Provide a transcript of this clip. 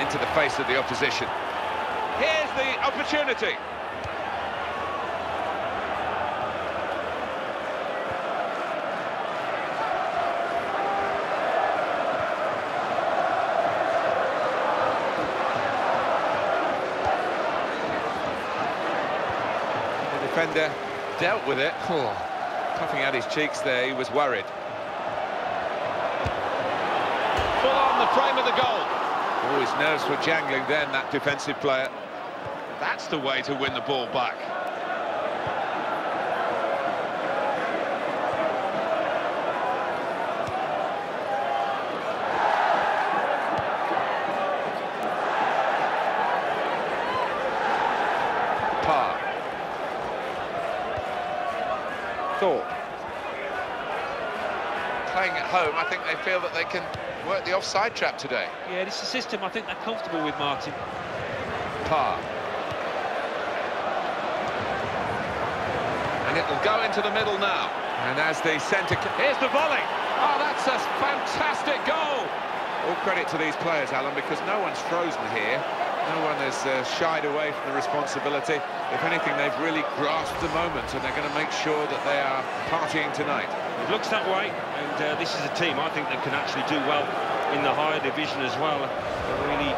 Into the face of the opposition. Here's the opportunity. The defender dealt with it. Oh, puffing out his cheeks there, he was worried. The frame of the goal. Oh, his nerves were jangling then, that defensive player. That's the way to win the ball back. Parr. Thorpe. Playing at home, I think they feel that they can work the offside trap today. Yeah, this is a system I think they're comfortable with, Martin. Parr. And it'll go into the middle now. And as the centre... Here's the volley! Oh, that's a fantastic goal! All credit to these players, Alan, because no one's frozen here. No one has uh, shied away from the responsibility. If anything, they've really grasped the moment, and they're going to make sure that they are partying tonight. It looks that way, uh, this is a team I think that can actually do well in the higher division as well. They're really